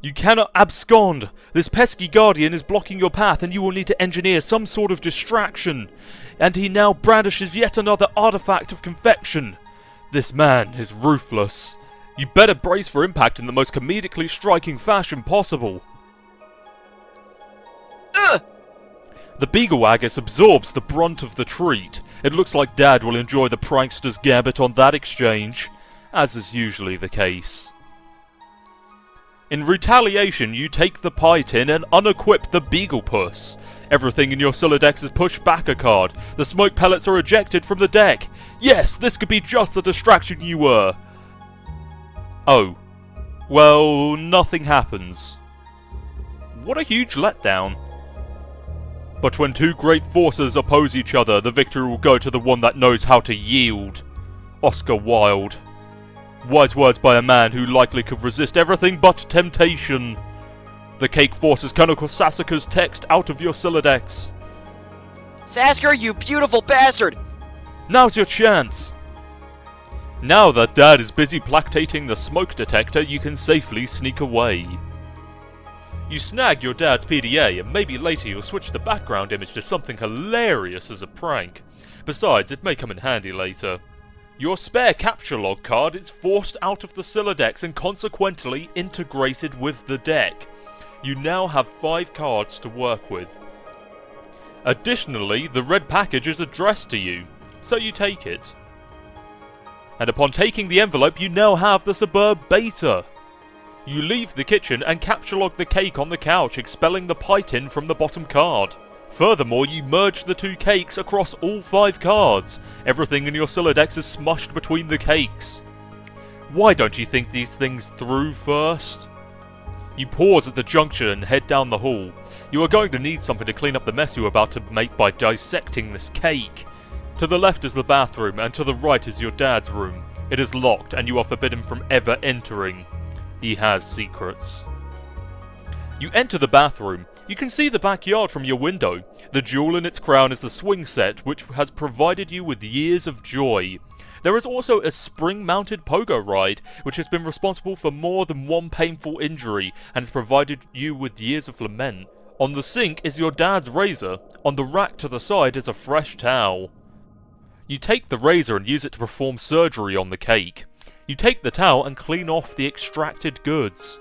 You cannot abscond! This pesky guardian is blocking your path and you will need to engineer some sort of distraction. And he now brandishes yet another artifact of confection. This man is ruthless. You better brace for impact in the most comedically striking fashion possible. Ugh! The Beagle Puss absorbs the brunt of the treat. It looks like Dad will enjoy the prankster's gambit on that exchange, as is usually the case. In retaliation, you take the pie tin and unequip the Beagle Puss. Everything in your Sylladex is pushed back a card. The smoke pellets are ejected from the deck. Yes, this could be just the distraction you were. Oh. Well, nothing happens. What a huge letdown. But when two great forces oppose each other, the victory will go to the one that knows how to yield. Oscar Wilde. Wise words by a man who likely could resist everything but temptation. The cake forces Colonel Sassacre's text out of your Sylladex. Sassacre, you beautiful bastard! Now's your chance! Now that Dad is busy plactating the smoke detector, you can safely sneak away. You snag your dad's PDA, and maybe later you'll switch the background image to something hilarious as a prank. Besides, it may come in handy later. Your spare capture log card is forced out of the Sylladex and consequently integrated with the deck. You now have five cards to work with. Additionally, the red package is addressed to you, so you take it. And upon taking the envelope, you now have the Sburb Beta. You leave the kitchen and capture log the cake on the couch, expelling the tin from the bottom card. Furthermore, you merge the two cakes across all five cards. Everything in your Sylladex is smushed between the cakes. Why don't you think these things through first? You pause at the junction and head down the hall. You are going to need something to clean up the mess you are about to make by dissecting this cake. To the left is the bathroom, and to the right is your dad's room. It is locked, and you are forbidden from ever entering. He has secrets. You enter the bathroom. You can see the backyard from your window. The jewel in its crown is the swing set, which has provided you with years of joy. There is also a spring-mounted pogo ride, which has been responsible for more than one painful injury, and has provided you with years of lament. On the sink is your dad's razor. On the rack to the side is a fresh towel. You take the razor and use it to perform surgery on the cake. You take the towel and clean off the extracted goods.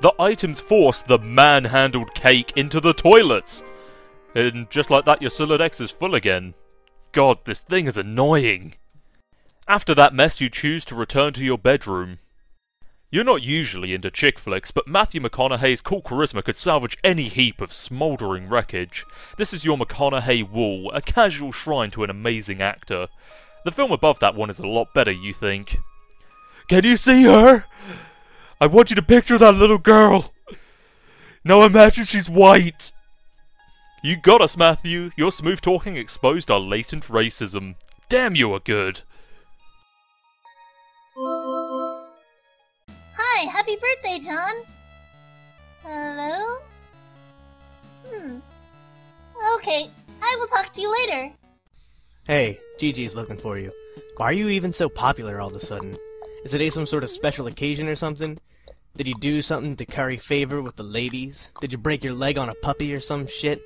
The items force the man-handled cake into the toilets. And just like that, your Sylladex is full again. God, this thing is annoying. After that mess, you choose to return to your bedroom. You're not usually into chick flicks, but Matthew McConaughey's cool charisma could salvage any heap of smouldering wreckage. This is your McConaughey wall, a casual shrine to an amazing actor. The film above that one is a lot better, you think. Can you see her? I want you to picture that little girl. Now imagine she's white. You got us, Matthew. Your smooth talking exposed our latent racism. Damn, you are good. Hi, happy birthday, John. Hello? Hmm. Okay, I will talk to you later. Hey, Gigi's looking for you. Why are you even so popular all of a sudden? Is today some sort of special occasion or something? Did you do something to curry favor with the ladies? Did you break your leg on a puppy or some shit?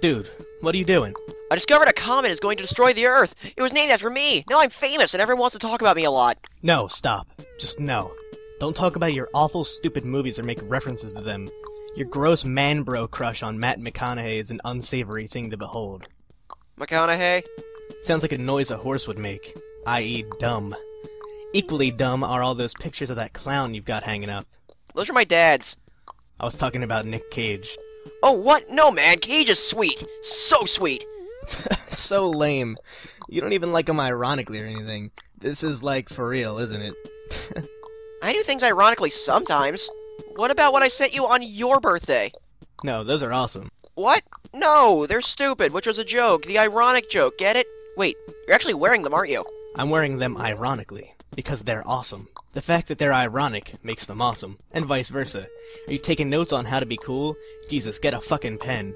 Dude, what are you doing? I discovered a comet is going to destroy the Earth. It was named after me. Now I'm famous and everyone wants to talk about me a lot. No, stop. Just no. Don't talk about your awful stupid movies or make references to them. Your gross man bro crush on Matt McConaughey is an unsavory thing to behold. McConaughey? Sounds like a noise a horse would make, i.e. dumb. Equally dumb are all those pictures of that clown you've got hanging up. Those are my dad's. I was talking about Nick Cage. Oh, what? No, man. Cage is sweet. So sweet. so lame. You don't even like him ironically or anything. This is like for real, isn't it? I do things ironically sometimes. What about what I sent you on your birthday? no, those are awesome. What? No, they're stupid, which was a joke. The ironic joke, get it? Wait, you're actually wearing them, aren't you? I'm wearing them ironically, because they're awesome. The fact that they're ironic makes them awesome, and vice versa. Are you taking notes on how to be cool? Jesus, get a fucking pen.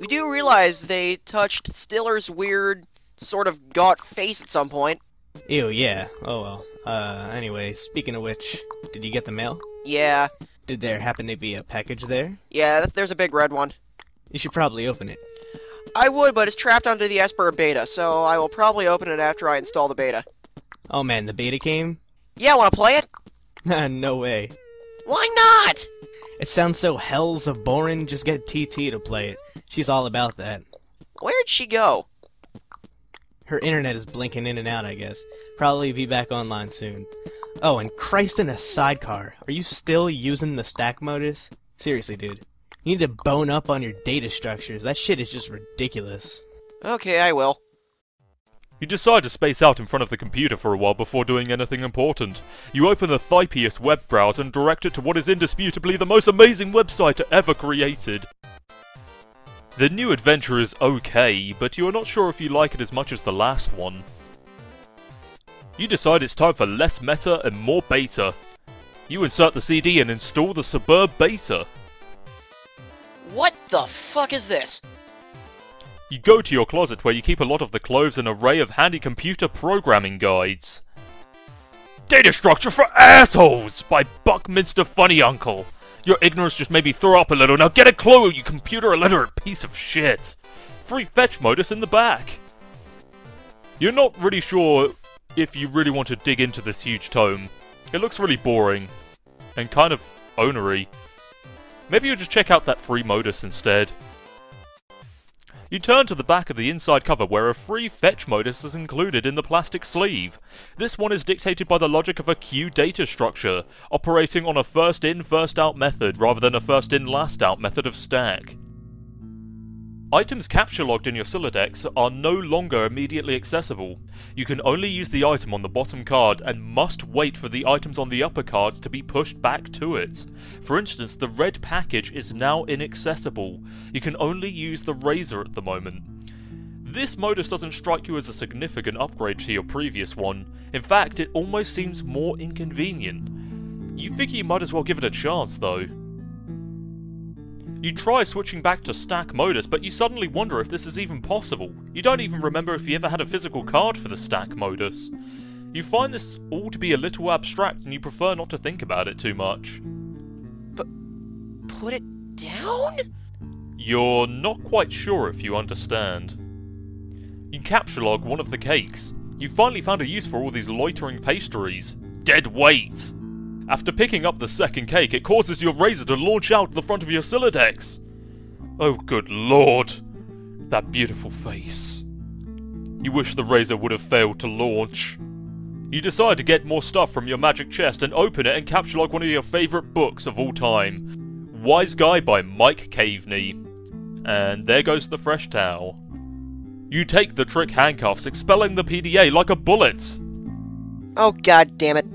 You do realize they touched Stiller's weird, sort of gaunt face at some point. Ew, yeah. Oh well. Uh, anyway, speaking of which, did you get the mail? Yeah. Did there happen to be a package there? Yeah, there's a big red one. You should probably open it. I would, but it's trapped under the Sburb beta, so I will probably open it after I install the beta. Oh man, the beta came? Yeah, wanna play it? no way. Why not? It sounds so hells of boring, just get TT to play it. She's all about that. Where'd she go? Her internet is blinking in and out, I guess. Probably be back online soon. Oh, and Christ in a sidecar. Are you still using the stack modus? Seriously, dude. You need to bone up on your data structures. That shit is just ridiculous. Okay, I will. You decide to space out in front of the computer for a while before doing anything important. You open the Typheus web browser and direct it to what is indisputably the most amazing website ever created. The new adventure is okay, but you are not sure if you like it as much as the last one. You decide it's time for less meta and more beta. You insert the CD and install the Sburb Beta. What the fuck is this? You go to your closet where you keep a lot of the clothes and array of handy computer programming guides. Data Structure for Assholes by Buckminster Funny Uncle. Your ignorance just made me throw up a little. Now get a clue, you computer illiterate piece of shit. Free fetch modus in the back. You're not really sure if you really want to dig into this huge tome. It looks really boring and kind of onery. Maybe you'll just check out that free modus instead. You turn to the back of the inside cover where a free fetch modus is included in the plastic sleeve. This one is dictated by the logic of a queue data structure, operating on a first in, first out method rather than a first in, last out method of stack. Items capture logged in your Sylladex are no longer immediately accessible. You can only use the item on the bottom card and must wait for the items on the upper card to be pushed back to it. For instance, the red package is now inaccessible. You can only use the razor at the moment. This modus doesn't strike you as a significant upgrade to your previous one. In fact, it almost seems more inconvenient. You figure you might as well give it a chance though. You try switching back to stack modus, but you suddenly wonder if this is even possible. You don't even remember if you ever had a physical card for the stack modus. You find this all to be a little abstract and you prefer not to think about it too much. But put it down? You're not quite sure if you understand. You capture log one of the cakes. You finally found a use for all these loitering pastries. Dead weight! After picking up the second cake, it causes your razor to launch out the front of your Sylladex. Oh, good lord. That beautiful face. You wish the razor would have failed to launch. You decide to get more stuff from your magic chest and open it and capture like one of your favourite books of all time. Wise Guy by Mike Caveney. And there goes the fresh towel. You take the trick handcuffs, expelling the PDA like a bullet. Oh god damn it.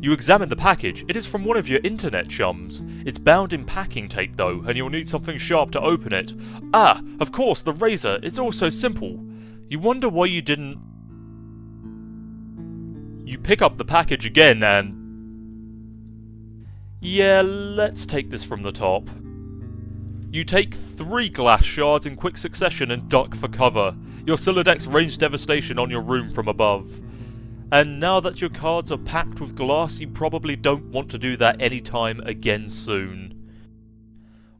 You examine the package. It is from one of your internet chums. It's bound in packing tape though, and you'll need something sharp to open it. Ah, of course, the razor. It's all so simple. You wonder why you didn't... You pick up the package again and... Yeah, let's take this from the top. You take three glass shards in quick succession and duck for cover. Your Sylladex rains devastation on your room from above. And now that your cards are packed with glass, you probably don't want to do that anytime again soon.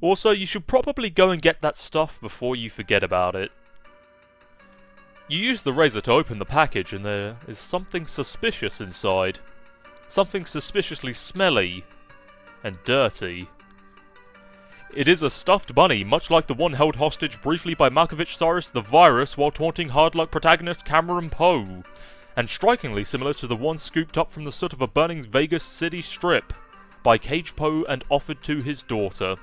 Also, you should probably go and get that stuff before you forget about it. You use the razor to open the package and there is something suspicious inside. Something suspiciously smelly and dirty. It is a stuffed bunny, much like the one held hostage briefly by Malkovich Cyrus the Virus while taunting hard luck protagonist Cameron Poe and strikingly similar to the one scooped up from the soot of a burning Vegas City strip by Cage Poe and offered to his daughter.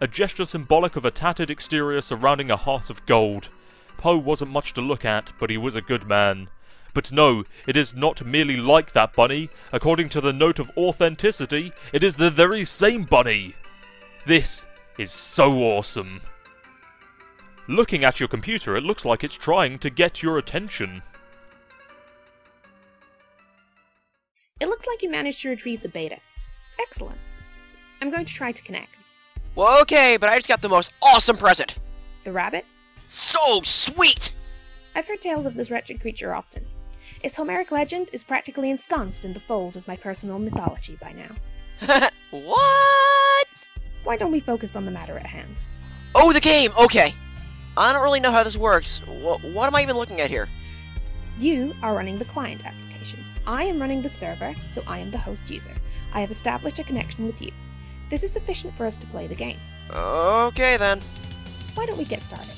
A gesture symbolic of a tattered exterior surrounding a heart of gold. Poe wasn't much to look at, but he was a good man. But no, it is not merely like that bunny. According to the note of authenticity, it is the very same bunny. This is so awesome. Looking at your computer, it looks like it's trying to get your attention. It looks like you managed to retrieve the beta. Excellent. I'm going to try to connect. Well, okay, but I just got the most awesome present. The rabbit? So sweet! I've heard tales of this wretched creature often. Its Homeric legend is practically ensconced in the fold of my personal mythology by now. what? Why don't we focus on the matter at hand? Oh, the game! Okay. I don't really know how this works. What, what am I even looking at here? You are running the client application. I am running the server, so I am the host user. I have established a connection with you. This is sufficient for us to play the game. Okay then. Why don't we get started?